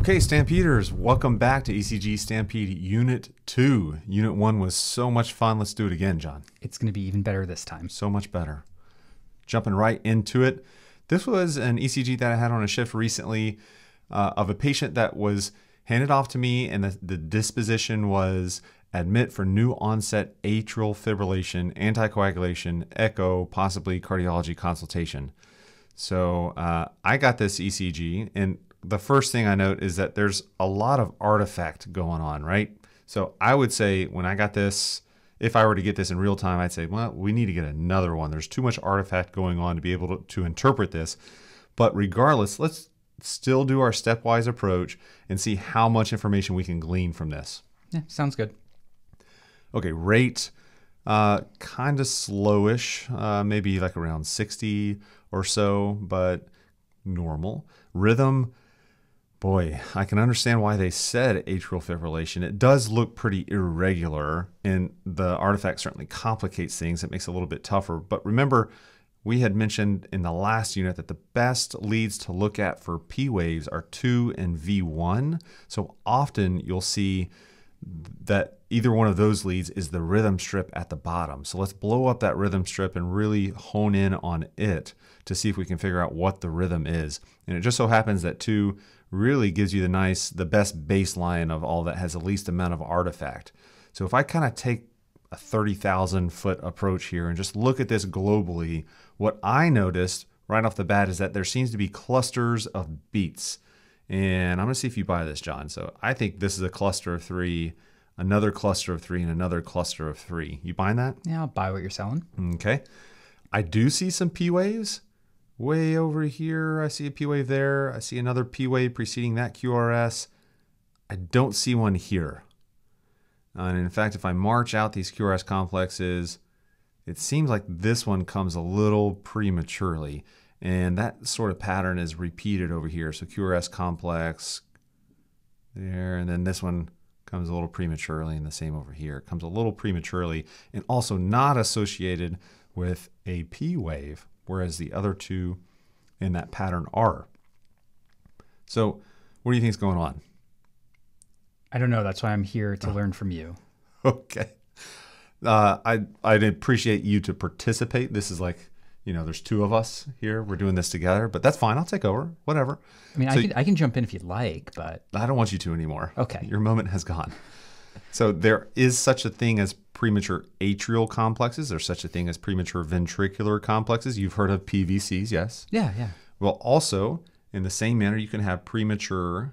Okay, Stampeders, welcome back to ECG Stampede Unit 2. Unit 1 was so much fun. Let's do it again, John. It's going to be even better this time. So much better. Jumping right into it. This was an ECG that I had on a shift recently uh, of a patient that was handed off to me, and the, the disposition was admit for new onset atrial fibrillation, anticoagulation, echo, possibly cardiology consultation. So uh, I got this ECG, and the first thing I note is that there's a lot of artifact going on, right? So I would say when I got this, if I were to get this in real time, I'd say, well, we need to get another one. There's too much artifact going on to be able to, to interpret this. But regardless, let's still do our stepwise approach and see how much information we can glean from this. Yeah, sounds good. Okay, rate, uh, kind of slowish, uh, maybe like around 60 or so, but normal. Rhythm, boy, I can understand why they said atrial fibrillation. It does look pretty irregular, and the artifact certainly complicates things. It makes it a little bit tougher. But remember, we had mentioned in the last unit that the best leads to look at for P waves are 2 and V1. So often you'll see that either one of those leads is the rhythm strip at the bottom. So let's blow up that rhythm strip and really hone in on it to see if we can figure out what the rhythm is. And it just so happens that 2 really gives you the nice, the best baseline of all that has the least amount of artifact. So if I kind of take a 30,000 foot approach here and just look at this globally, what I noticed right off the bat is that there seems to be clusters of beats. And I'm going to see if you buy this, John. So I think this is a cluster of three, another cluster of three, and another cluster of three. You buying that? Yeah, I'll buy what you're selling. Okay. I do see some P waves way over here. I see a P wave there. I see another P wave preceding that QRS. I don't see one here. And in fact, if I march out these QRS complexes, it seems like this one comes a little prematurely. And that sort of pattern is repeated over here. So QRS complex there, and then this one comes a little prematurely, and the same over here. It comes a little prematurely, and also not associated with a P wave, whereas the other two in that pattern are. So, what do you think is going on? I don't know. That's why I'm here to learn from you. Okay. Uh, I I'd appreciate you to participate. This is like you know, there's two of us here. We're doing this together, but that's fine. I'll take over. Whatever. I mean, So- I, can, I can jump in if you'd like, but I don't want you to anymore. Okay. Your moment has gone. So there is such a thing as premature atrial complexes. There's such a thing as premature ventricular complexes. You've heard of PVCs, yes? yeah, yeah. Well, also in the same manner, you can have premature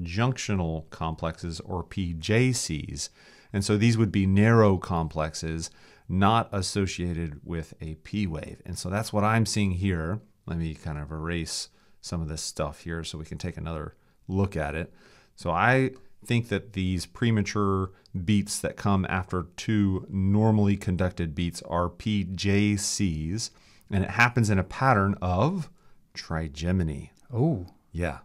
junctional complexes or PJCs. And so these would be narrow complexes not associated with a P wave. And so that's what I'm seeing here. Let me kind of erase some of this stuff here so we can take another look at it. So I think that these premature beats that come after two normally conducted beats are PJCs, and it happens in a pattern of trigeminy. Oh, Yeah,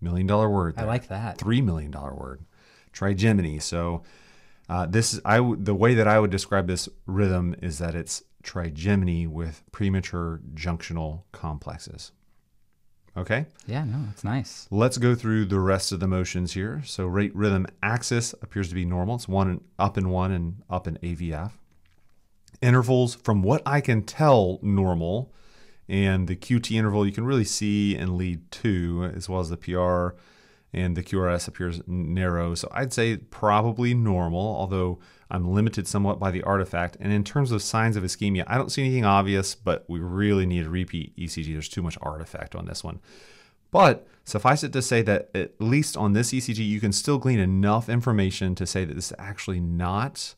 million dollar word. I like that. Three million dollar word, trigeminy. So uh, this is I w- the way that I would describe this rhythm is that it's trigeminy with premature junctional complexes. Okay, Yeah, no, it's nice. let's go through the rest of the motions here. So rate rhythm axis appears to be normal. It's one and up in one and up in AVF. Intervals, from what I can tell, normal. And the QT interval you can really see and lead two, as well as the PR and the QRS appears narrow. So I'd say probably normal, although I'm limited somewhat by the artifact. And in terms of signs of ischemia, I don't see anything obvious, but we really need a repeat ECG. There's too much artifact on this one. But suffice it to say that at least on this ECG, you can still glean enough information to say that this is actually not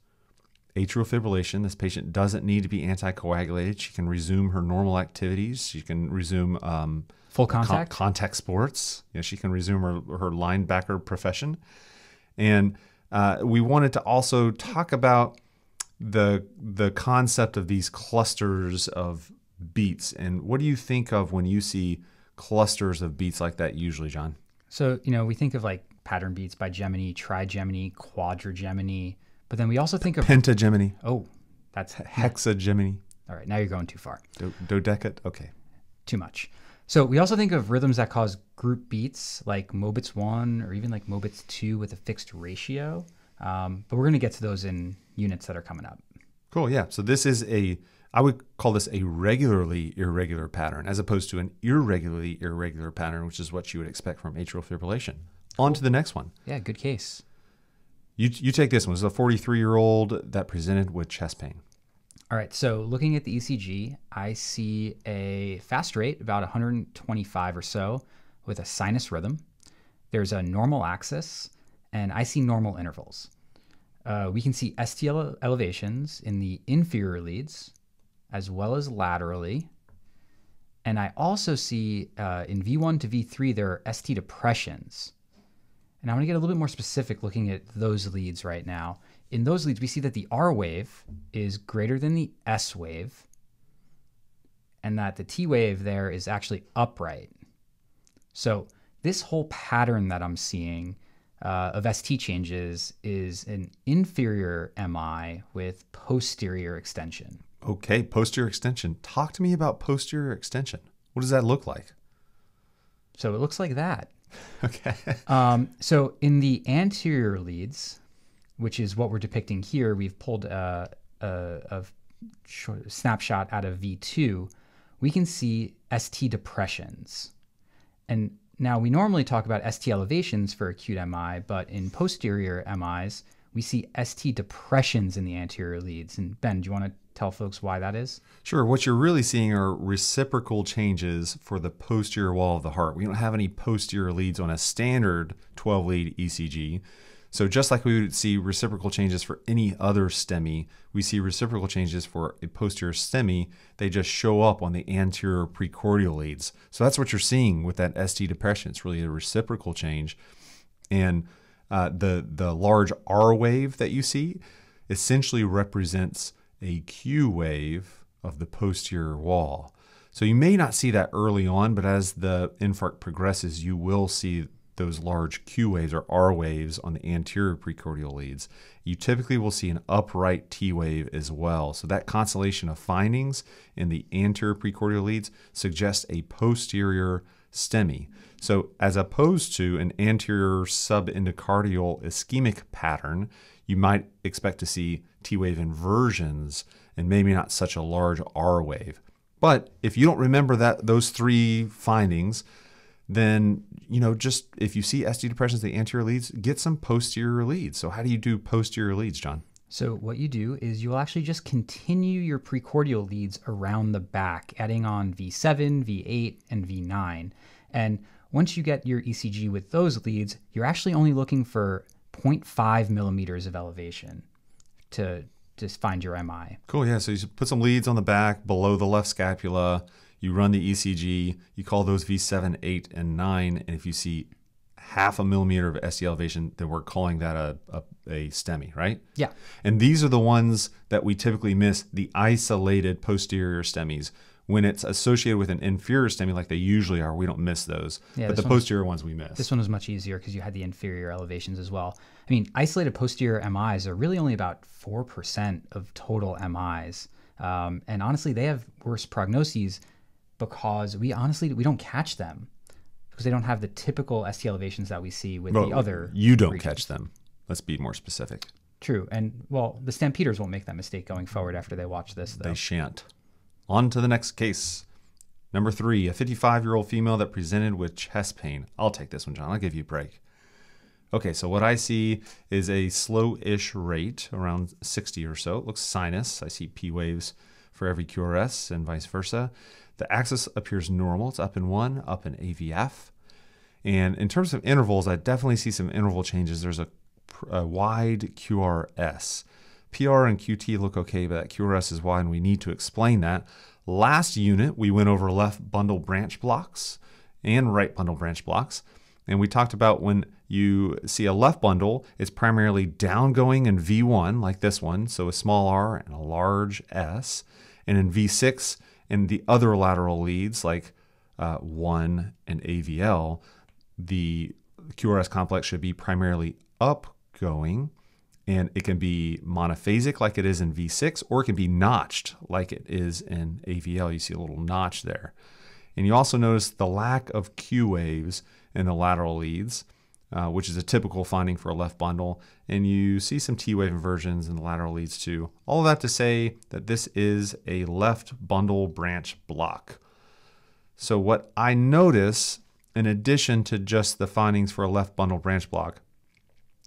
atrial fibrillation. This patient doesn't need to be anticoagulated. She can resume her normal activities. She can resume um, Full con- contact? contact sports. You know, she can resume her, her linebacker profession. And uh, we wanted to also talk about the the concept of these clusters of beats. And what do you think of when you see clusters of beats like that usually, John? So, you know, we think of like pattern beats by Gemini, trigeminy, quadrigeminy, but then we also think of, Pentagemini, oh, that's hexagemini, all right. Now you're going too far, do- dodecad. Okay. too much. So we also think of rhythms that cause group beats, like Mobitz 1 or even like Mobitz 2 with a fixed ratio. Um, but we're going to get to those in units that are coming up. Cool. Yeah. So this is a, I would call this a regularly irregular pattern as opposed to an irregularly irregular pattern, which is what you would expect from atrial fibrillation. On to the next one. Yeah, good case. You, you take this one. This is a 43 year old that presented with chest pain. All right, so looking at the ECG, I see a fast rate, about 125 or so, with a sinus rhythm. There's a normal axis, and I see normal intervals. Uh, we can see ST ele- elevations in the inferior leads as well as laterally. And I also see uh, in V1 to V3, there are ST depressions. And I want to get a little bit more specific looking at those leads right now in those leads, we see that the R wave is greater than the S wave, and that the T wave there is actually upright. So, this whole pattern that I'm seeing uh, of ST changes is an inferior MI with posterior extension. Okay, posterior extension. Talk to me about posterior extension. What does that look like? So, it looks like that. Okay. um, so, in the anterior leads, which is what we're depicting here. We've pulled uh, a, a, a snapshot out of V2. We can see ST depressions. And now we normally talk about ST elevations for acute MI, but in posterior MIs, we see ST depressions in the anterior leads. And Ben, do you want to tell folks why that is? Sure. What you're really seeing are reciprocal changes for the posterior wall of the heart. We don't have any posterior leads on a standard 12 lead ECG. So just like we would see reciprocal changes for any other STEMI, we see reciprocal changes for a posterior STEMI. They just show up on the anterior precordial leads. So that's what you're seeing with that ST depression. It's really a reciprocal change. And uh, the, the large R wave that you see essentially represents a Q wave of the posterior wall. So you may not see that early on, but as the infarct progresses, you will see those large Q waves or R waves on the anterior precordial leads, you typically will see an upright T wave as well. So that constellation of findings in the anterior precordial leads suggests a posterior STEMI. So as opposed to an anterior subendocardial ischemic pattern, you might expect to see T wave inversions and maybe not such a large R wave. But if you don't remember that those three findings, then you know just if you see ST depressions the anterior leads, get some posterior leads. So how do you do posterior leads, John? So what you do is you'll actually just continue your precordial leads around the back, adding on V7, V8, and V9. And once you get your ECG with those leads, you're actually only looking for 0.5 millimeters of elevation to just find your MI. Cool. Yeah. So you put some leads on the back below the left scapula you run the ECG, you call those V7, 8, and 9, and if you see half a millimeter of ST elevation, then we're calling that a, a, a STEMI, right? Yeah. And these are the ones that we typically miss, the isolated posterior STEMIs. When it's associated with an inferior STEMI, like they usually are, we don't miss those. Yeah, but the posterior ones we miss. This one was much easier because you had the inferior elevations as well. I mean, isolated posterior MIs are really only about 4% of total MIs. Um, and honestly, they have worse prognoses because we honestly we don't catch them because they don't have the typical ST elevations that we see with well, the other. You don't regions. catch them. Let's be more specific. True, and well, the Stampeders won't make that mistake going forward after they watch this. Though. They shan't. On to the next case. Number three, a 55 year old female that presented with chest pain. I'll take this one, John. I'll give you a break. Okay, so what I see is a slow ish rate around 60 or so. It looks sinus. I see P waves for every QRS and vice versa. The axis appears normal. It's up in one, up in AVF. And in terms of intervals, I definitely see some interval changes. There's a, a wide QRS. PR and QT look okay, but that QRS is wide, and we need to explain that. Last unit, we went over left bundle branch blocks and right bundle branch blocks. And we talked about when you see a left bundle, it's primarily downgoing in V1, like this one, so a small r and a large S. And in V6, in the other lateral leads, like uh, 1 and AVL, the QRS complex should be primarily upgoing and it can be monophasic like it is in V6 or it can be notched like it is in AVL. You see a little notch there. And you also notice the lack of Q waves in the lateral leads, uh, which is a typical finding for a left bundle. And you see some T wave inversions in the lateral leads too. All of that to say that this is a left bundle branch block. So, what I notice, in addition to just the findings for a left bundle branch block,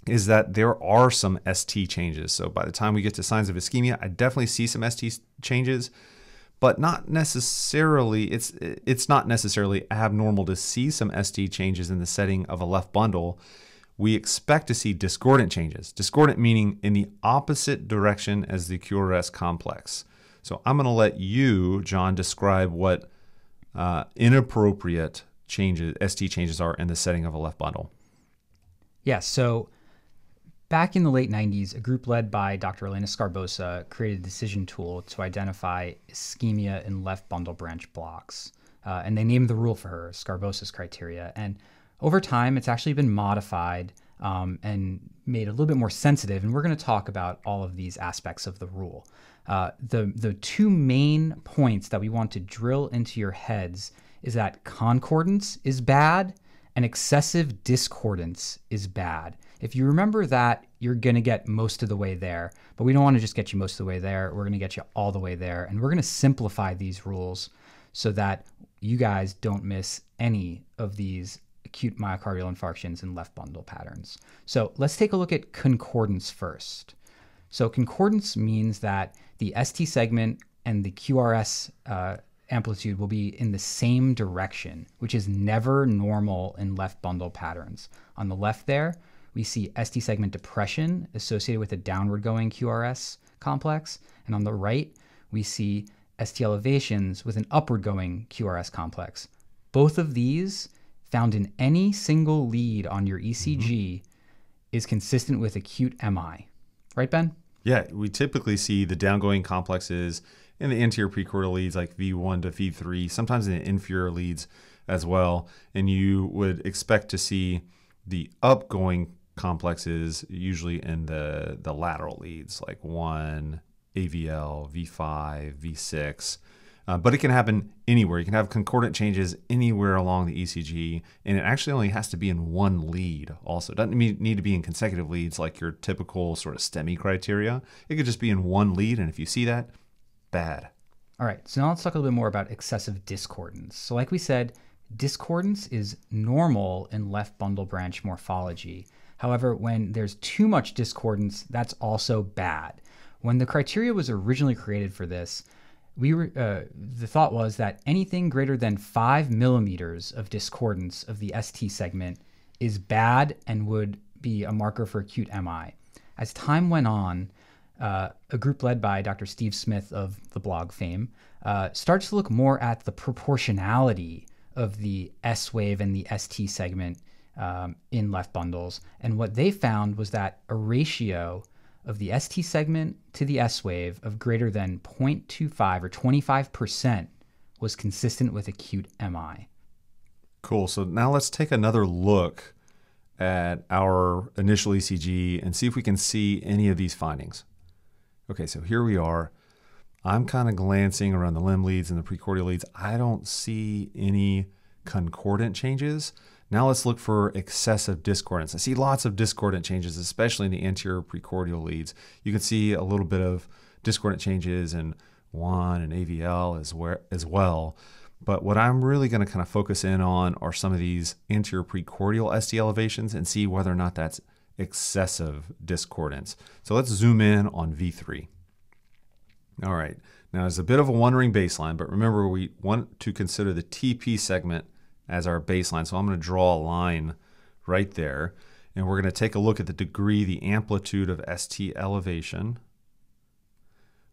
is that there are some ST changes. So, by the time we get to signs of ischemia, I definitely see some ST changes but not necessarily it's it's not necessarily abnormal to see some ST changes in the setting of a left bundle. We expect to see discordant changes. Discordant meaning in the opposite direction as the QRS complex. So I'm going to let you, John, describe what uh, inappropriate changes, ST changes are in the setting of a left bundle. Yeah. So Back in the late 90s, a group led by Dr. Elena Sgarbossa created a decision tool to identify ischemia in left bundle branch blocks. Uh, and they named the rule for her, Sgarbossa's criteria. And over time, it's actually been modified um, and made a little bit more sensitive. And we're going to talk about all of these aspects of the rule. Uh, the, the two main points that we want to drill into your heads is that concordance is bad and excessive discordance is bad. If you remember that, you're going to get most of the way there. But we don't want to just get you most of the way there. We're going to get you all the way there. And we're going to simplify these rules so that you guys don't miss any of these acute myocardial infarctions and left bundle patterns. So let's take a look at concordance first. So concordance means that the ST segment and the QRS uh, amplitude will be in the same direction, which is never normal in left bundle patterns. On the left there, we see ST segment depression associated with a downward going QRS complex. And on the right, we see ST elevations with an upward going QRS complex. Both of these found in any single lead on your ECG mm-hmm. is consistent with acute MI. Right, Ben? Yeah, we typically see the downgoing complexes in the anterior precordial leads like V1 to V3, sometimes in the inferior leads as well. And you would expect to see the upgoing complexes usually in the the lateral leads like one avl v5 v6 uh, but it can happen anywhere. You can have concordant changes anywhere along the ecg and it actually only has to be in one lead also. It doesn't need to be in consecutive leads like your typical sort of STEMI criteria. It could just be in one lead and if you see that bad. All right so now let's talk a little bit more about excessive discordance. So like we said discordance is normal in left bundle branch morphology However, when there's too much discordance, that's also bad. When the criteria was originally created for this, we were, uh, the thought was that anything greater than five millimeters of discordance of the ST segment is bad and would be a marker for acute MI. As time went on, uh, a group led by Dr. Steve Smith of the blog fame uh, starts to look more at the proportionality of the S wave and the ST segment um, in left bundles. And what they found was that a ratio of the ST segment to the S wave of greater than 0.25 or 25% was consistent with acute MI. Cool. So now let's take another look at our initial ECG and see if we can see any of these findings. Okay, so here we are. I'm kind of glancing around the limb leads and the precordial leads. I don't see any concordant changes. Now let's look for excessive discordance. I see lots of discordant changes, especially in the anterior precordial leads. You can see a little bit of discordant changes in one and AVL as, as well. But what I'm really going to kind of focus in on are some of these anterior precordial ST elevations and see whether or not that's excessive discordance. So let's zoom in on V3. All right, now it's a bit of a wandering baseline, but remember we want to consider the TP segment as our baseline. So I'm going to draw a line right there. And we're going to take a look at the degree, the amplitude of ST elevation,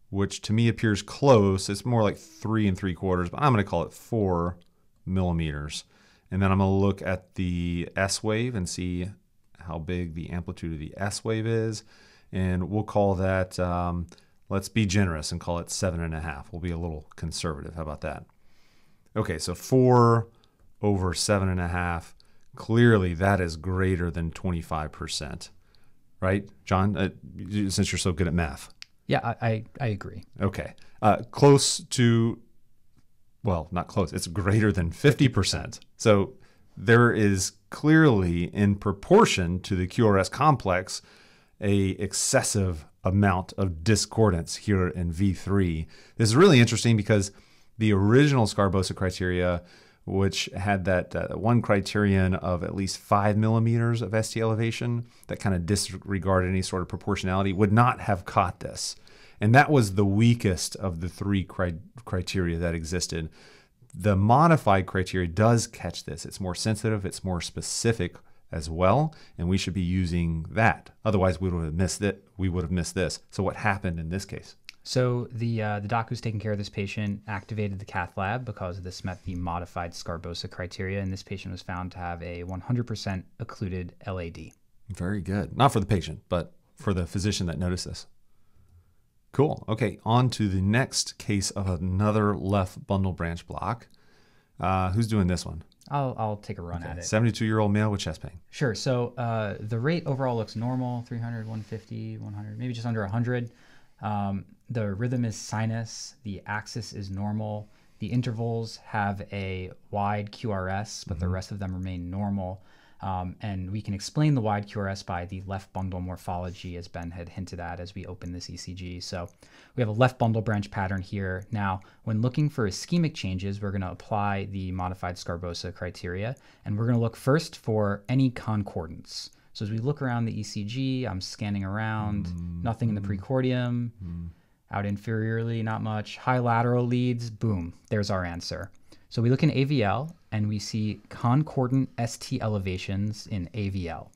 which to me appears close. It's more like three and three quarters, but I'm going to call it four millimeters. And then I'm going to look at the S wave and see how big the amplitude of the S wave is. And we'll call that, um, let's be generous and call it seven and a half. We'll be a little conservative. How about that? Okay, so four over seven and a half, clearly that is greater than 25%. Right, John? Uh, since you're so good at math. Yeah, I, I, I agree. Okay. Uh, close to well, not close. It's greater than 50%. So there is clearly in proportion to the QRS complex a excessive amount of discordance here in V3. This is really interesting because the original Sgarbossa criteria, which had that uh, one criterion of at least five millimeters of ST elevation that kind of disregarded any sort of proportionality, would not have caught this. And that was the weakest of the three cri- criteria that existed. The modified criteria does catch this. It's more sensitive, it's more specific as well, and we should be using that. Otherwise, we would have missed it. We would have missed this. So, what happened in this case? So the uh, the doc who's taking care of this patient activated the cath lab because this met the modified Sgarbossa criteria, and this patient was found to have a 100% occluded LAD. Very good. Not for the patient, but for the physician that noticed this. Cool. Okay, on to the next case of another left bundle branch block. Uh, who's doing this one? I'll, I'll take a run at it. 72 year old male with chest pain. Sure. So uh, the rate overall looks normal 300, 150, 100, maybe just under 100. Um, the rhythm is sinus. The axis is normal. The intervals have a wide QRS, but the mm-hmm. rest of them remain normal. Um, and we can explain the wide QRS by the left bundle morphology, as Ben had hinted at as we open this ECG. So we have a left bundle branch pattern here. Now, when looking for ischemic changes, we're going to apply the modified Sgarbossa criteria, and we're going to look first for any concordance. So as we look around the ECG, I'm scanning around, mm-hmm. nothing in the precordium, mm-hmm. Out inferiorly, not much. High lateral leads, boom, there's our answer. So we look in AVL and we see concordant ST elevations in AVL.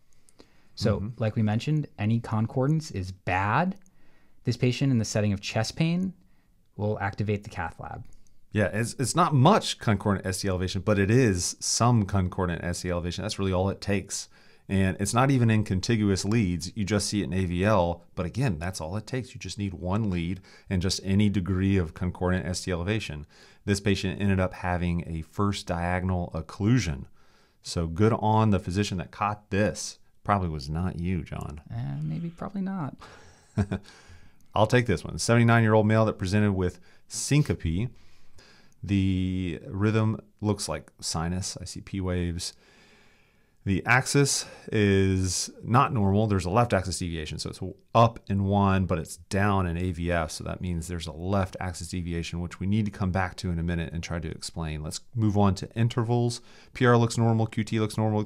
So, mm-hmm. like we mentioned, any concordance is bad. This patient in the setting of chest pain will activate the cath lab. Yeah, it's, it's not much concordant ST elevation, but it is some concordant ST elevation. That's really all it takes. And it's not even in contiguous leads. You just see it in AVL. But again, that's all it takes. You just need one lead and just any degree of concordant ST elevation. This patient ended up having a first diagonal occlusion. So good on the physician that caught this. Probably was not you, John. Eh, maybe, probably not. I'll take this one. 79 year old male that presented with syncope. The rhythm looks like sinus. I see P waves. The axis is not normal. There's a left axis deviation. So it's up in one, but it's down in AVF. So that means there's a left axis deviation, which we need to come back to in a minute and try to explain. Let's move on to intervals. PR looks normal, QT looks normal.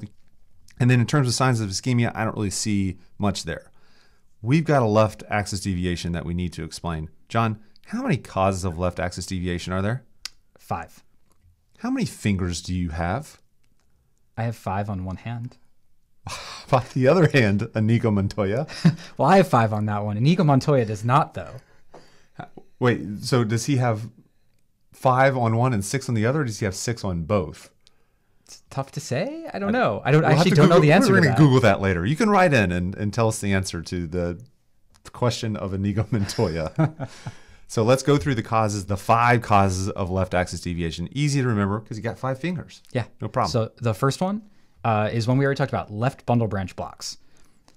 And then in terms of signs of ischemia, I don't really see much there. We've got a left axis deviation that we need to explain. John, how many causes of left axis deviation are there? Five. How many fingers do you have? I have five on one hand. By the other hand, Inigo Montoya. Well, I have five on that one. Inigo Montoya does not, though. Wait, so does he have five on one and six on the other? Or does he have six on both? It's tough to say. I don't know. I don't We'll actually don't know the answer We're going to Google that later. You can write in and, and tell us the answer to the question of Inigo Montoya. so let's go through the causes, the five causes of left axis deviation. Easy to remember because you got five fingers. Yeah. No problem. So the first one uh, is one we already talked about left bundle branch blocks.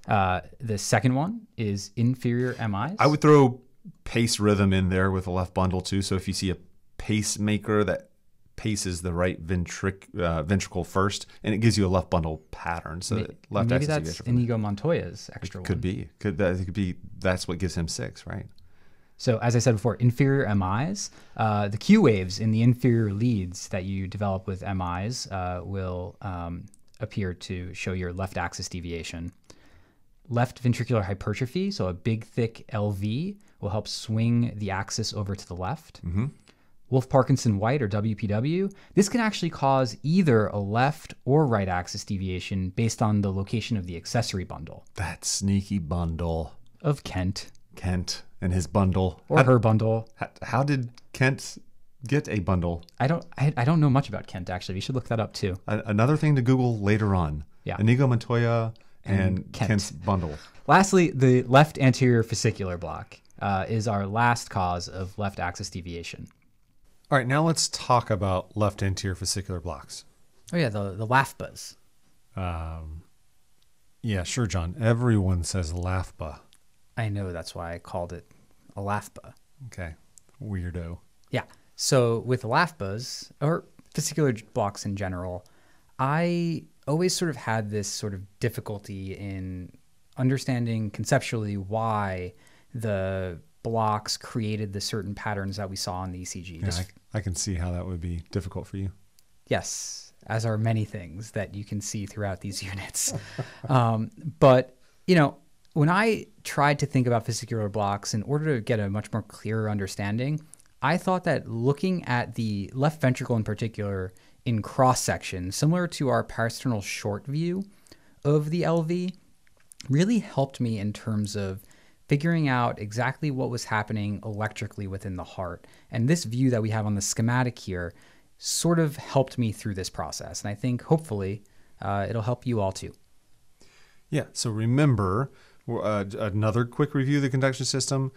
Uh, the second one is inferior MIs. I would throw pace rhythm in there with a left bundle too. So if you see a pacemaker that paces the right ventric, uh, ventricle first, and it gives you a left bundle pattern. So that left Maybe axis that's Inigo Montoya's extra could one. be could that it could be that's what gives him six, right? So as I said before, inferior MIs, uh, the Q waves in the inferior leads that you develop with MIs uh, will um, appear to show your left axis deviation. Left ventricular hypertrophy, so a big thick LV, will help swing the axis over to the left. Wolff Parkinson White or WPW, this can actually cause either a left or right axis deviation based on the location of the accessory bundle That sneaky bundle, of Kent Kent and his bundle. or her bundle. How, how did Kent get a bundle? I don't I, I don't know much about Kent actually. We should look that up too. A- another thing to Google later on. Yeah. Inigo Montoya and, And Kent. Kent's bundle. Lastly, the left anterior fascicular block uh, is our last cause of left axis deviation. All right, now let's talk about left anterior fascicular blocks. Oh yeah, the the LAFBAs. Um, yeah, sure, John. Everyone says LAFBA. I know that's why I called it a LAFBA. Okay, weirdo. Yeah. So with LAFBAs or fascicular blocks in general, I always sort of had this sort of difficulty in understanding conceptually why the blocks created the certain patterns that we saw in the ECG. Yeah, I, I can see how that would be difficult for you. yes, as are many things that you can see throughout these units. um, but, you know, when I tried to think about fascicular blocks in order to get a much more clearer understanding, I thought that looking at the left ventricle in particular in cross section, similar to our parasternal short view of the LV, really helped me in terms of figuring out exactly what was happening electrically within the heart. And this view that we have on the schematic here sort of helped me through this process. And I think hopefully uh, it'll help you all too. Yeah. So remember, uh, another quick review of the conduction system.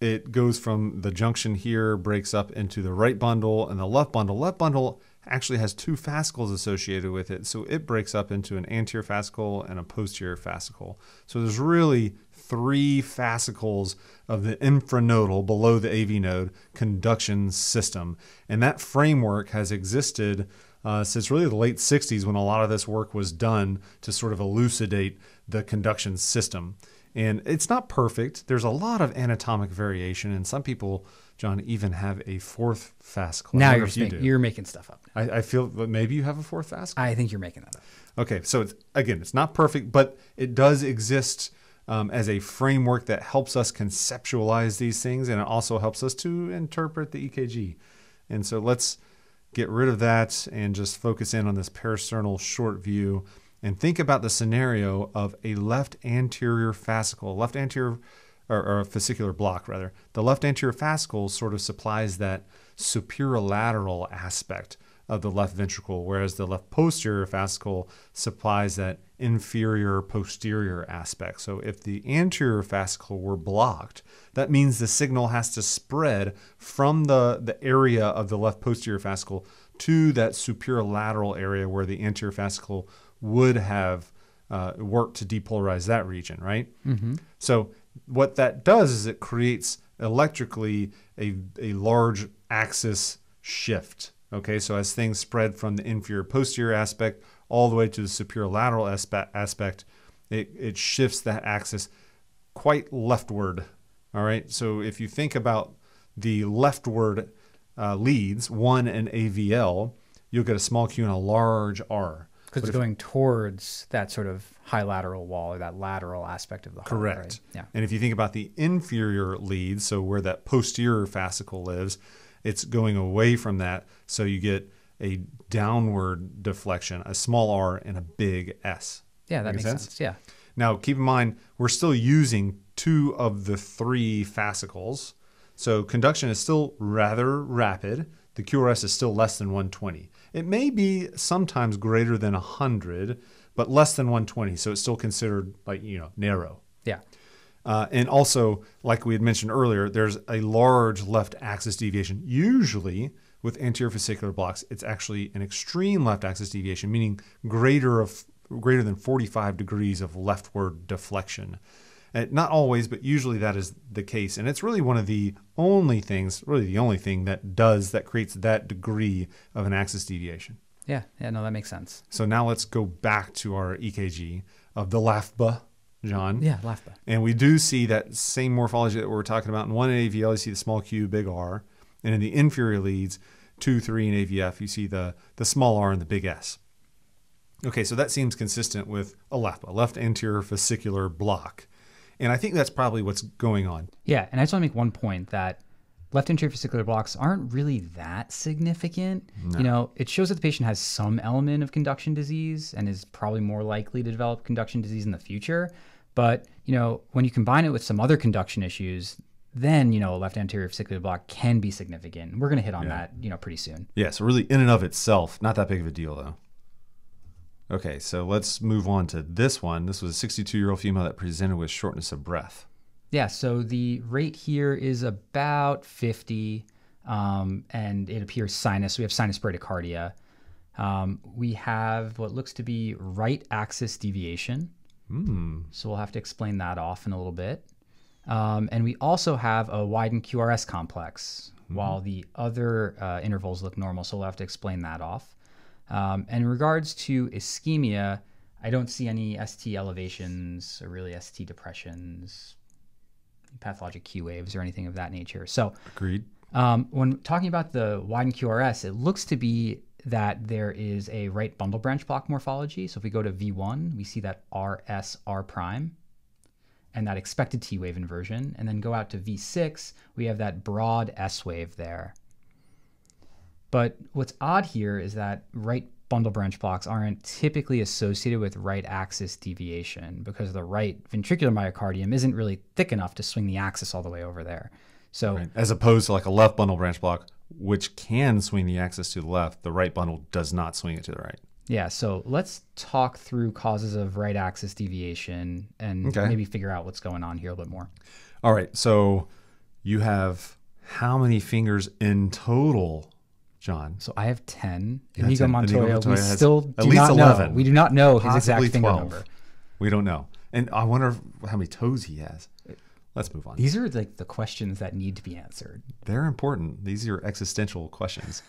It goes from the junction here, breaks up into the right bundle and the left bundle. Left bundle actually has two fascicles associated with it. So it breaks up into an anterior fascicle and a posterior fascicle. So there's really three fascicles of the infranodal below the AV node conduction system. And that framework has existed uh, since really the late 60s when a lot of this work was done to sort of elucidate the conduction system. And it's not perfect. There's a lot of anatomic variation, and some people, John, even have a fourth fascicle. Now you're, you you're making stuff up. I, I feel that maybe you have a fourth fascicle. I think you're making that up. Okay, so it's again, it's not perfect, but it does exist um, as a framework that helps us conceptualize these things, and it also helps us to interpret the EKG. And so let's get rid of that and just focus in on this parasternal short view and think about the scenario of a left anterior fascicle, left anterior or, or a fascicular block rather. The left anterior fascicle sort of supplies that superolateral aspect of the left ventricle, whereas the left posterior fascicle supplies that inferior posterior aspect. So if the anterior fascicle were blocked, that means the signal has to spread from the, the area of the left posterior fascicle to that superior lateral area where the anterior fascicle would have uh, worked to depolarize that region, right? So what that does is it creates electrically a, a large axis shift. Okay, so as things spread from the inferior posterior aspect all the way to the superior lateral aspect, it, it shifts that axis quite leftward. All right, so if you think about the leftward uh, leads, one and AVL, you'll get a small Q and a large R. Because it's going towards that sort of high lateral wall or that lateral aspect of the heart. Correct. right? Yeah. And if you think about the inferior lead, so where that posterior fascicle lives, it's going away from that. So you get a downward deflection, a small r and a big S. Yeah, that Make makes sense? sense. Yeah. Now, keep in mind, we're still using two of the three fascicles. So conduction is still rather rapid. The QRS is still less than 120. It may be sometimes greater than 100, but less than 120. So it's still considered like, you know, narrow. Yeah. Uh, and also, like we had mentioned earlier, there's a large left axis deviation. Usually, with anterior fascicular blocks, it's actually an extreme left axis deviation, meaning greater of greater than 45 degrees of leftward deflection. Uh, not always, but usually that is the case, and it's really one of the only things, really the only thing that does that creates that degree of an axis deviation. Yeah. Yeah. No, that makes sense. So now let's go back to our EKG of the LAFBA, John. Yeah. LAFBA. And we do see that same morphology that we were talking about. In one AVL, you see the small Q, big R. And in the inferior leads, 2, 3, and AVF, you see the, the small r and the big S. Okay, so that seems consistent with a LAFBA, left anterior fascicular block. And I think that's probably what's going on. Yeah, and I just want to make one point that left anterior fascicular blocks aren't really that significant. You know, it shows that the patient has some element of conduction disease and is probably more likely to develop conduction disease in the future. But, you know, when you combine it with some other conduction issues, then, you know, a left anterior fascicular block can be significant. We're going to hit on that, you know, pretty soon. Yeah, so really, in and of itself, not that big of a deal, though. Okay, so let's move on to this one. This was a 62 year old female that presented with shortness of breath. Yeah, so the rate here is about 50, um, and it appears sinus. We have sinus bradycardia. Um, we have what looks to be right axis deviation. So we'll have to explain that off in a little bit. Um, and we also have a widened QRS complex. while the other uh, intervals look normal. So we'll have to explain that off. Um, and in regards to ischemia, I don't see any ST elevations or really ST depressions, pathologic Q waves, or anything of that nature. So Agreed. um, when talking about the widened QRS, it looks to be that there is a right bundle branch block morphology. So if we go to V1, we see that RS R prime and that expected T wave inversion. And then go out to V6, we have that broad S wave there. But what's odd here is that right bundle branch blocks aren't typically associated with right axis deviation because the right ventricular myocardium isn't really thick enough to swing the axis all the way over there. So Right. As opposed to like a left bundle branch block, which can swing the axis to the left, the right bundle does not swing it to the right. Yeah, so let's talk through causes of right axis deviation and Okay. maybe figure out what's going on here a little bit more. All right. So you have how many fingers in total, John? So I have 10. Yeah, Inigo 10. Inigo Montoya, Montoya we has still at do least not 11. know. We do not know his exact finger 12. number. We don't know. And I wonder how many toes he has. Let's move on. These are like the questions that need to be answered. They're important. These are existential questions.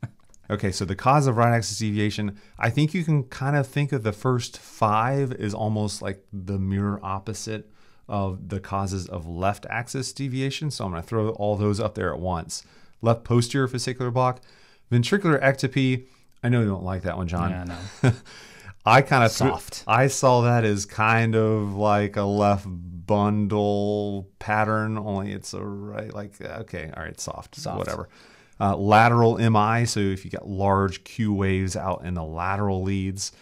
okay, so the cause of right axis deviation, I think you can kind of think of the first five as almost like the mirror opposite of the causes of left axis deviation. So I'm going to throw all those up there at once. Left posterior fascicular block, ventricular ectopy. I know you don't like that one, John. Yeah, no. I kind of Soft. I saw that as kind of like a left bundle pattern, only it's a right. Like okay, all right, soft, Soft. whatever. Uh, lateral MI. So if you got large Q waves out in the lateral leads,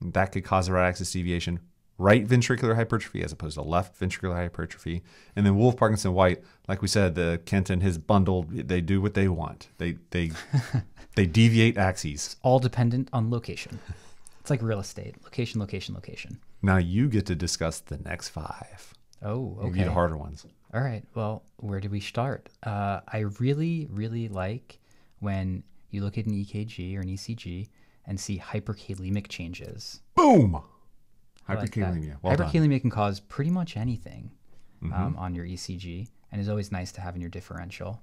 that could cause a right axis deviation. Right ventricular hypertrophy as opposed to left ventricular hypertrophy. And then Wolff Parkinson White, like we said, the Kent and his bundle, they do what they want. They they they deviate axes. All dependent on location. It's like real estate location, location, location. Now you get to discuss the next five. Oh, okay. the harder ones. All right. Well, where do we start? Uh, I really, really like when you look at an EKG or an ECG and see hyperkalemic changes. Boom. I like that. Hyperkalemia. Well done. Hyperkalemia can cause pretty much anything Mm-hmm. um, on your ECG and is always nice to have in your differential.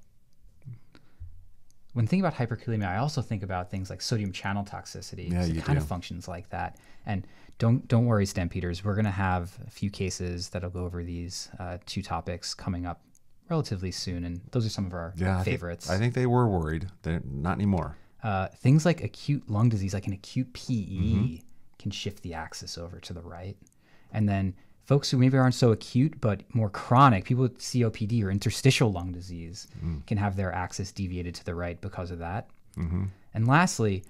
When thinking about hyperkalemia, I also think about things like sodium channel toxicity. Yeah, it kind do. of functions like that. And don't don't worry, Stampeders. We're gonna have a few cases that'll go over these uh, two topics coming up relatively soon, and those are some of our Yeah, I think- favorites. I think they were worried. They're not anymore. Uh, things like acute lung disease, like an acute PE, Mm-hmm. can shift the axis over to the right. And then folks who maybe aren't so acute but more chronic, people with COPD or interstitial lung disease, Mm. can have their axis deviated to the right because of that. Mm-hmm. And lastly,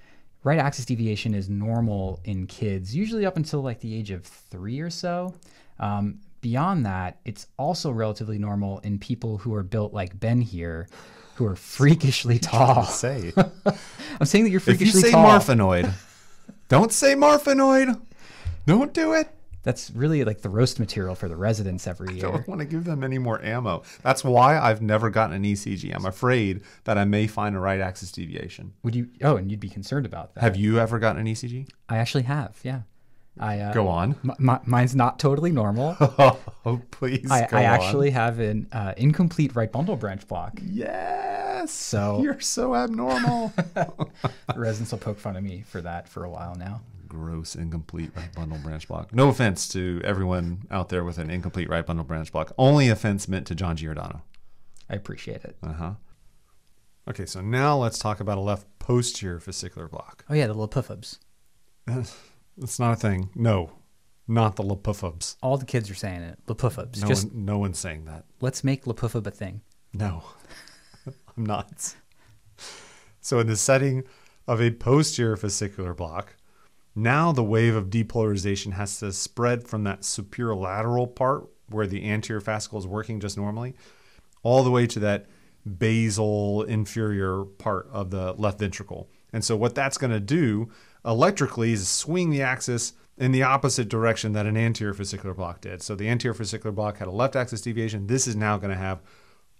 right axis deviation is normal in kids, usually up until like the age of three or so. Um, beyond that, it's also relatively normal in people who are built like Ben here, who are freakishly tall. Say. I'm saying that you're freakishly if you say tall. marfanoid, don't say morphinoid. Don't do it. That's really like the roast material for the residents every year. I don't want to give them any more ammo. That's why I've never gotten an ECG. I'm afraid that I may find a right axis deviation. Would you? Oh, and you'd be concerned about that. Have you ever gotten an ECG? I actually have. Yeah. I uh, Go on. m- m- mine's not totally normal. oh, please. I, I actually have an uh, incomplete right bundle branch block. Yes. So- you're so abnormal. Residents will poke fun of me for that for a while now. Gross, incomplete right bundle branch block. No offense to everyone out there with an incomplete right bundle branch block. Only offense meant to John Giordano. I appreciate it. Uh huh. Okay, so now let's talk about a left posterior fascicular block. Oh yeah, the little puffubs. It's not a thing. No, not the Lapufubs. All the kids are saying it. Lapuffubs. No, Just one, no one's saying that. let's make Lapuffub a thing. No, I'm not. So, in the setting of a posterior fascicular block, now the wave of depolarization has to spread from that superior lateral part where the anterior fascicle is working just normally, all the way to that basal inferior part of the left ventricle. And so, what that's going to do electrically is swing the axis in the opposite direction that an anterior fascicular block did. So, the anterior fascicular block had a left axis deviation. This is now going to have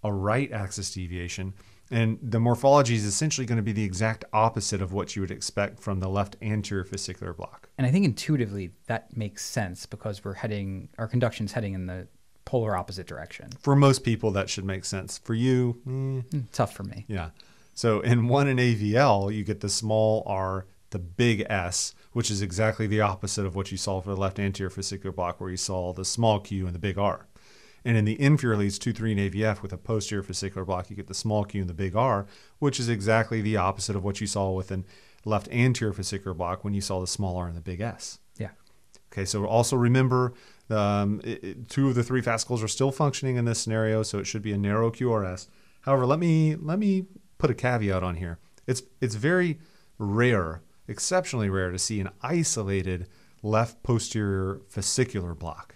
a right axis deviation. And the morphology is essentially going to be the exact opposite of what you would expect from the left anterior fascicular block. And I think intuitively that makes sense because we're heading, our conduction's heading in the polar opposite direction. For most people, that should make sense. For you, eh, Hmm, Tough for me. yeah. So in one in AVL, you get the small r, the big S, which is exactly the opposite of what you saw for the left anterior fascicular block, where you saw the small q and the big R. And in the inferior leads 2 3 and AVF with a posterior fascicular block, you get the small q and the big R, which is exactly the opposite of what you saw with an left anterior fascicular block when you saw the small r and the big S. Yeah. Okay, so also remember um, it, it- two of the three fascicles are still functioning in this scenario, so it should be a narrow QRS. However, let me let me put a caveat on here. It's it's very rare, exceptionally rare, to see an isolated left posterior fascicular block.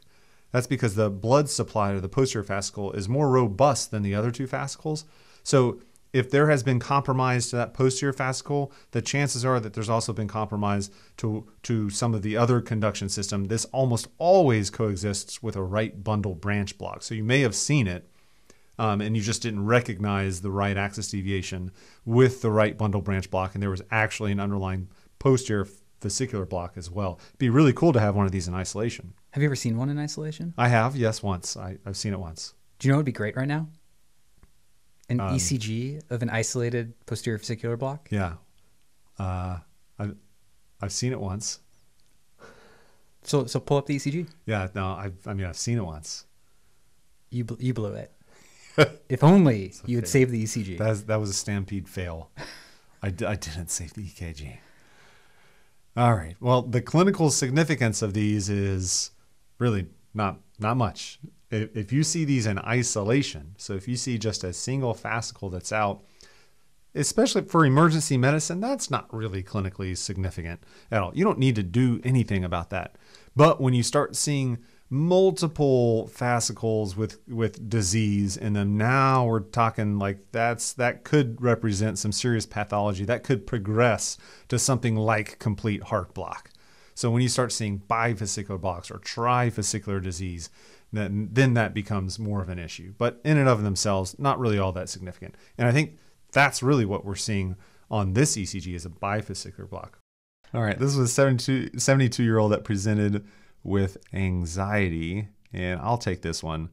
That's because the blood supply to the posterior fascicle is more robust than the other two fascicles. So if there has been compromise to that posterior fascicle, the chances are that there's also been compromise to, to some of the other conduction system. This almost always coexists with a right bundle branch block. So you may have seen it, um, and you just didn't recognize the right axis deviation with the right bundle branch block, and there was actually an underlying posterior fascicular block as well. It'd be really cool to have one of these in isolation. Have you ever seen one in isolation? I have, yes, once. I, I've seen it once. Do you know what would be great right now? An Um, ECG of an isolated posterior fascicular block. Yeah, uh, I've I've seen it once. So so pull up the ECG. Yeah, no, I I mean I've seen it once. You bl- you blew it. if only you had saved the ECG. That was, that was a stampede fail. I, d- I didn't save the EKG. All right. Well, the clinical significance of these is really not not much. If, if you see these in isolation, so if you see just a single fascicle that's out, especially for emergency medicine, that's not really clinically significant at all. You don't need to do anything about that. But when you start seeing multiple fascicles with with disease in them, now we're talking like that's that could represent some serious pathology. That could progress to something like complete heart block. So when you start seeing bifascicular blocks or trifascicular disease, then then that becomes more of an issue. But in and of themselves, not really all that significant. And I think that's really what we're seeing on this ECG is a bifascicular block. All right, this was a 72, 72 year old that presented with anxiety, and I'll take this one.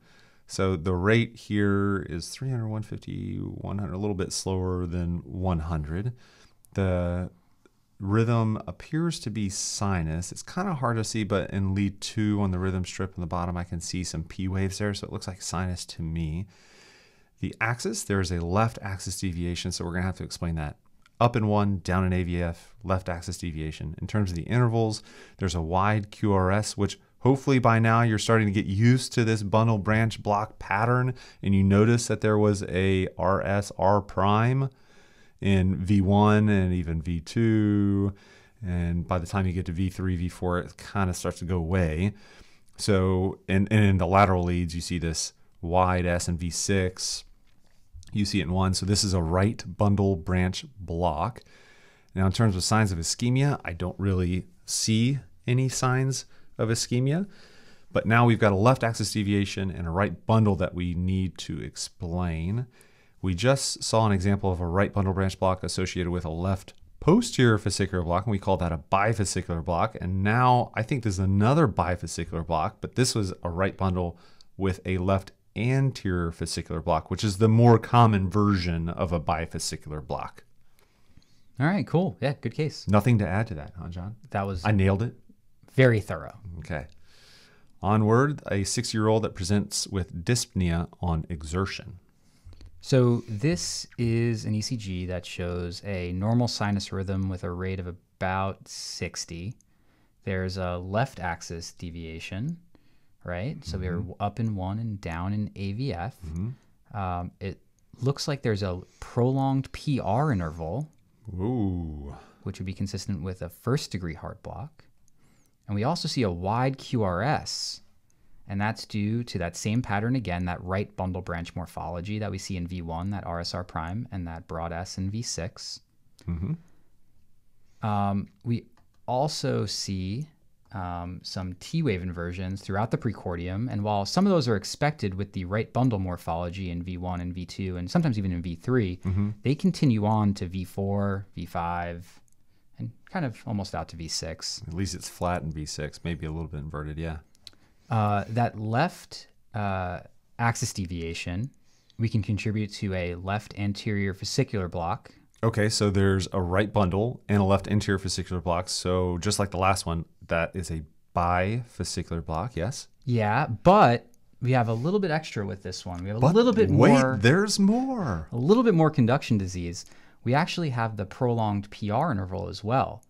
So the rate here is 300, 150, 100, a little bit slower than 100. The rhythm appears to be sinus. It's kind of hard to see, but in lead two on the rhythm strip on the bottom, I can see some P waves there. So it looks like sinus to me. The axis, there is a left axis deviation, so we're going to have to explain that. Up in one, down in AVF, left axis deviation. In terms of the intervals, there's a wide QRS, which hopefully by now you're starting to get used to this bundle branch block pattern, and you notice that there was a RS R prime in V1 and even V2. And by the time you get to V3, V4, it kind of starts to go away. So, and, and in the lateral leads, you see this wide S and V6. You see it in one. So, this is a right bundle branch block. Now, in terms of signs of ischemia, I don't really see any signs of ischemia. But now we've got a left axis deviation and a right bundle that we need to explain. We just saw an example of a right bundle branch block associated with a left posterior fascicular block, and we call that a bifascicular block. And now I think there's another bifascicular block, but this was a right bundle with a left anterior fascicular block, which is the more common version of a bifascicular block. All right, cool. Yeah, good case. Nothing to add to that, huh, John? That was I nailed it. very thorough. Okay. Onward, a six year old that presents with dyspnea on exertion. So this is an ECG that shows a normal sinus rhythm with a rate of about 60. There's a left axis deviation, right? So we're up in one and down in AVF. Um, it looks like there's a prolonged PR interval, Ooh. which would be consistent with a first degree heart block. And we also see a wide QRS, and that's due to that same pattern again, that right bundle branch morphology that we see in V1, that RSR prime, and that broad S in V6. Um, we also see um, some T wave inversions throughout the precordium, and while some of those are expected with the right bundle morphology in V1 and V2, and sometimes even in V3, they continue on to V4, V5, and kind of almost out to V6. At least it's flat in V6, maybe a little bit inverted, yeah. Uh, that left uh, axis deviation, we can contribute to a left anterior fascicular block. Okay, so there's a right bundle and a left anterior fascicular block. So just like the last one, that is a bifascicular block. Yes. Yeah, but we have a little bit extra with this one. We have a But little bit wait, more. Wait, there's more. a little bit more conduction disease. We actually have the prolonged PR interval as well.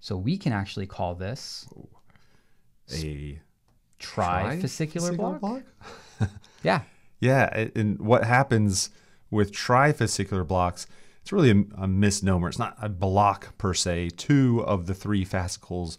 So we can actually call this A trifascicular block. Yeah. Yeah, and what happens with trifascicular blocks? It's really a, a misnomer. It's not a block per se. Two of the three fascicles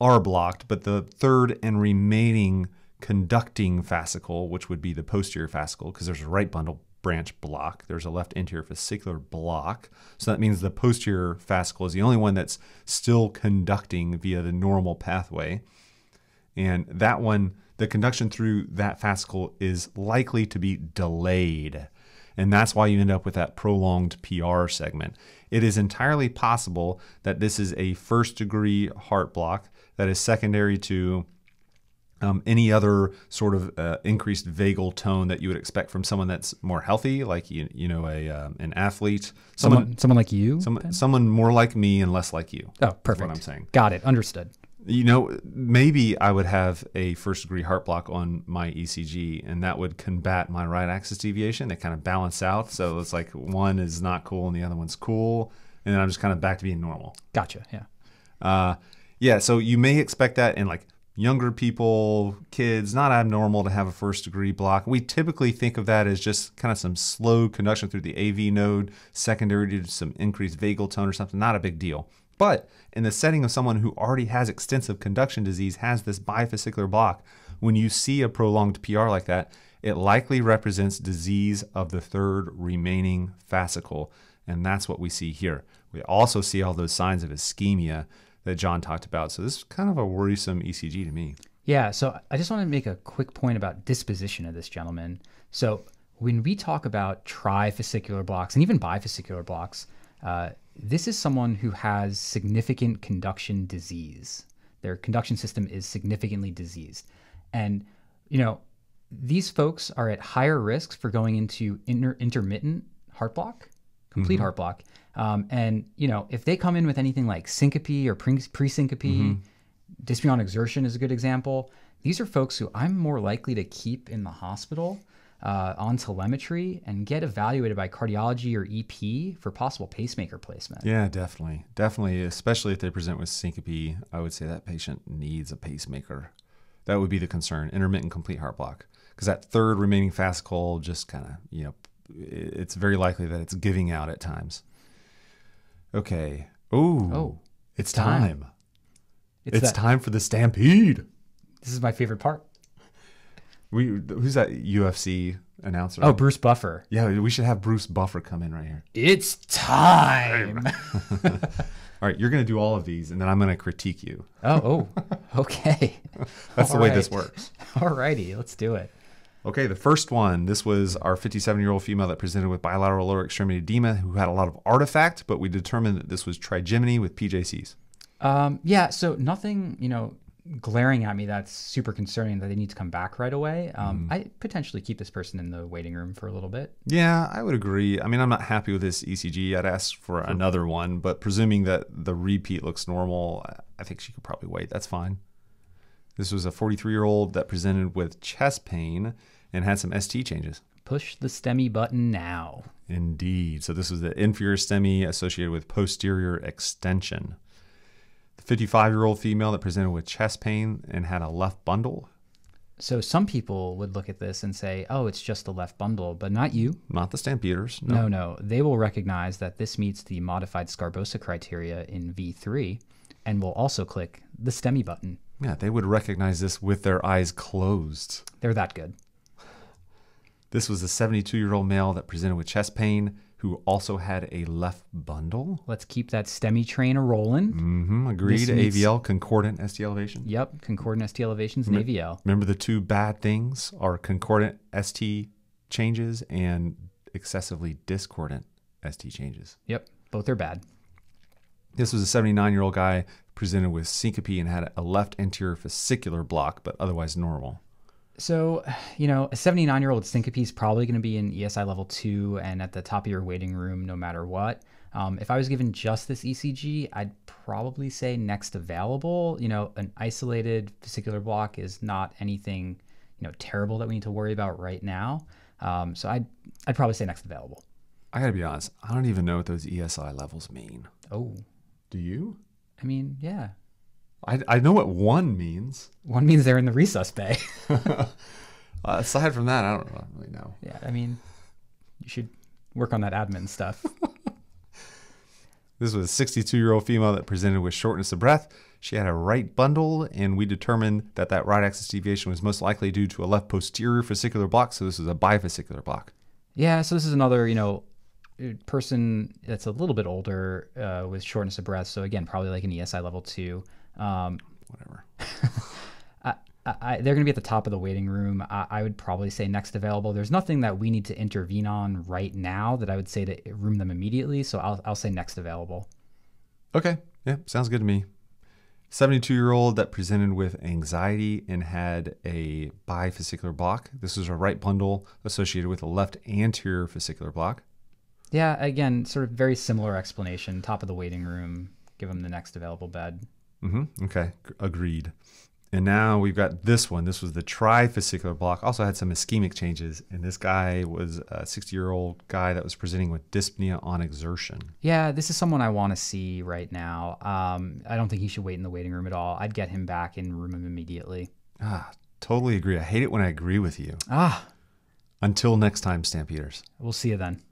are blocked, but the third and remaining conducting fascicle, which would be the posterior fascicle, because there's a right bundle branch block, there's a left anterior fascicular block. So that means the posterior fascicle is the only one that's still conducting via the normal pathway. And that one, the conduction through that fascicle is likely to be delayed. And that's why you end up with that prolonged PR segment. It is entirely possible that this is a first degree heart block that is secondary to um, any other sort of uh, increased vagal tone that you would expect from someone that's more healthy, like you, you know, a um, an athlete, someone, Someone, someone like you. someone, someone more like me and less like you. oh, That's perfect. what I'm saying. Got it. Understood. You know, maybe I would have a first degree heart block on my ECG, and that would combat my right axis deviation. They kind of balance out. So it's like one is not cool and the other one's cool. And then I'm just kind of back to being normal. Gotcha. Yeah. Uh, yeah, so you may expect that in like younger people, kids, not abnormal to have a first degree block. We typically think of that as just kind of some slow conduction through the AV node, secondary to some increased vagal tone or something, not a big deal. But in the setting of someone who already has extensive conduction disease, has this bifascicular block, when you see a prolonged PR like that, it likely represents disease of the third remaining fascicle. And that's what we see here. We also see all those signs of ischemia that John talked about. So this is kind of a worrisome ECG to me. Yeah, so I just want to make a quick point about disposition of this gentleman. So when we talk about trifascicular blocks and even bifascicular blocks, uh, this is someone who has significant conduction disease. Their conduction system is significantly diseased, and you know these folks are at higher risks for going into inter- intermittent heart block, complete heart block. Um, and you know if they come in with anything like syncope or pre- pre-syncope, dyspnea on exertion is a good example. These are folks who I'm more likely to keep in the hospital uh, on telemetry and get evaluated by cardiology or EP for possible pacemaker placement. Yeah, definitely. Definitely, especially if they present with syncope, I would say that patient needs a pacemaker. That would be the concern, intermittent complete heart block. Because that third remaining fascicle just kind of, you know, it's very likely that it's giving out at times. Okay. Ooh. Oh, it's time. time. It's, It's time for the stampede. This is my favorite part. We who's that UFC announcer? Oh, Bruce Buffer. yeah, we should have Bruce Buffer come in right here. It's time. All right, you're going to do all of these, and then I'm going to critique you. oh, oh, okay. That's the All way this right. works. Alrighty, let's do it. Okay, the first one. This was our 57 year old female that presented with bilateral lower extremity edema who had a lot of artifact, but we determined that this was trigeminy with PJCs. Um, yeah, so nothing, you know, glaring at me that's super concerning that they need to come back right away. Um, I potentially keep this person in the waiting room for a little bit. Yeah, I would agree. I mean, I'm not happy with this ECG. I'd ask for another one, but presuming that the repeat looks normal, I- I think she could probably wait. That's fine. This was a 43 year old that presented with chest pain and had some ST changes. Push the STEMI button now. Indeed. So this was the inferior STEMI associated with posterior extension. The 55 year old female that presented with chest pain and had a left bundle, So some people would look at this and say, "Oh, it's just the left bundle," but not you. not the Stampeders. No. No, no. They will recognize that this meets the modified Sgarbossa criteria in V3 and will also click the STEMI button. Yeah, they would recognize this with their eyes closed. They're that good. This was a 72 year old male that presented with chest pain who also had a left bundle. Let's keep that STEMI train a rolling. Mm-hmm. Agreed. Meets- AVL, concordant ST elevation. Yep, concordant ST elevations and AVL. Remember the two bad things are concordant ST changes and excessively discordant ST changes. Yep, both are bad. This was a 79 year old guy presented with syncope and had a left anterior fascicular block, but otherwise normal. So, you know, a 79 year old syncope is probably going to be in ESI level two and at the top of your waiting room no matter what. Um, if I was given just this ECG, I'd probably say next available. You know, an isolated fascicular block is not anything, you know, terrible that we need to worry about right now. Um, so I'd, I'd probably say next available. I gotta be honest, I don't even know what those ESI levels mean. Oh, Do you? I mean, yeah. I, I know what one means. One means they're in the resus bay. Uh, aside from that, I don't really know. yeah, I mean, you should work on that admin stuff. This was a 62 year old female that presented with shortness of breath. She had a right bundle, and we determined that that right axis deviation was most likely due to a left posterior fascicular block. So this is a bifascicular block. Yeah, so this is another, you know, person that's a little bit older uh, with shortness of breath. So again, probably like an ESI level two. Um, Whatever. I, I, they're going to be at the top of the waiting room. I, I would probably say next available. There's nothing that we need to intervene on right now that I would say to room them immediately. So I'll, I'll say next available. Okay. Yeah, sounds good to me. 72 year old that presented with anxiety and had a bifascicular block. This was a right bundle associated with a left anterior fascicular block. Yeah, again, sort of very similar explanation. Top of the waiting room. Give them the next available bed. Mm-hmm. Okay, agreed. And now we've got this one. This was the trifascicular block. Also had some ischemic changes. And this guy was a 60 year old guy that was presenting with dyspnea on exertion. Yeah, this is someone I want to see right now. Um, I don't think he should wait in the waiting room at all. I'd get him back and room him immediately. Ah, totally agree. I hate it when I agree with you. Ah, Until next time, Stampeders. we'll see you then.